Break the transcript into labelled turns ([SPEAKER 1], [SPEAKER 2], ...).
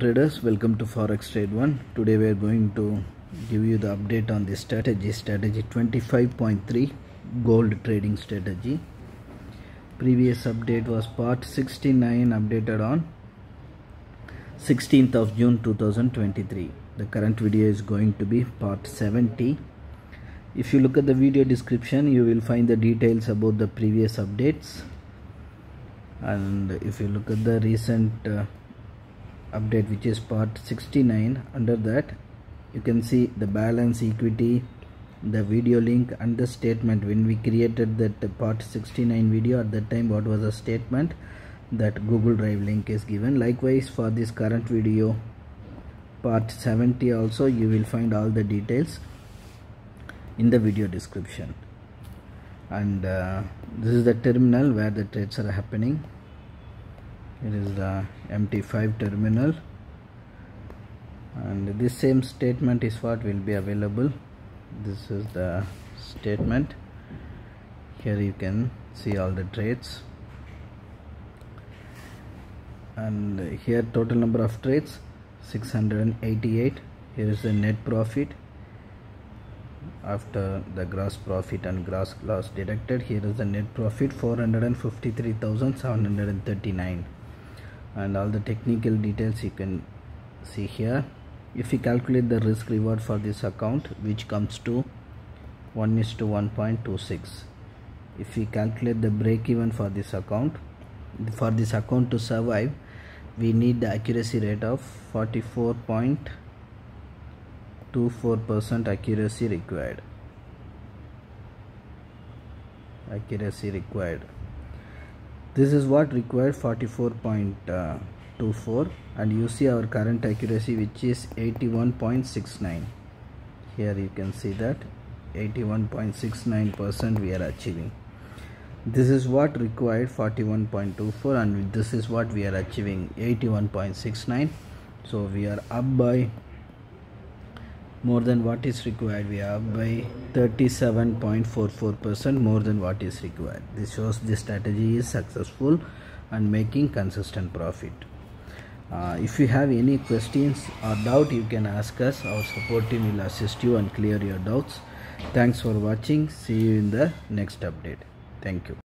[SPEAKER 1] traders welcome to forex trade one. Today we are going to give you the update on the strategy strategy 25.3 gold trading strategy. Previous update was part 69 updated on 16th of june 2023 the current video is going to be part 70 if you look at the video description you will find the details about the previous updates. And if you look at the recent uh, update which is part 69 under that you can see the balance equity the video link and the statement. When we created that part 69 video at that time what was the statement? That google drive link is given. Likewise for this current video part 70 also you will find all the details in the video description. And uh, this is the terminal where the trades are happening it is the mt5 terminal. And this same statement is what will be available. This is the statement. Here you can see all the trades and here total number of trades 688 here is the net profit. After the gross profit and gross loss deducted here is the net profit 453,739 and all the technical details you can see here. If you calculate the risk reward for this account which comes to 1 is to 1.26 if we calculate the break even for this account for this account to survive we need the accuracy rate of 44.24 percent accuracy required. Accuracy required this is what required 44.24 and you see our current accuracy which is 81.69 here you can see that 81.69 percent we are achieving. This is what required 41.24 and this is what we are achieving 81.69 so we are up by more than what is required we are by 37.44 percent more than what is required. This shows this strategy is successful and making consistent profit. Uh, if you have any questions or doubt you can ask us. Our support team will assist you and clear your doubts. Thanks for watching. See you in the next update. Thank you